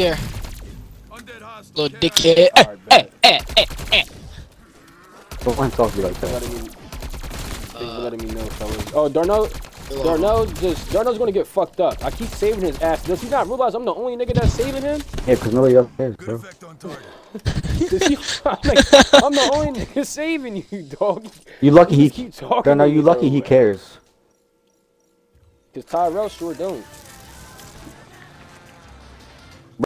there. Little dickhead. Hey, eh, eh, eh, eh. Don't want to talk to you like that. letting me, thanks for Uh, letting me know, fellas. Oh, Darnell, Darnell just Darnell's gonna get fucked up. I keep saving his ass. Does he not realize I'm the only nigga that's saving him? Yeah, because nobody else cares, bro. He, I'm, like, I'm the only nigga saving you, dog. You lucky he. keep talking. Darnell, you lucky bro. he cares. Cause Tyrell sure don't.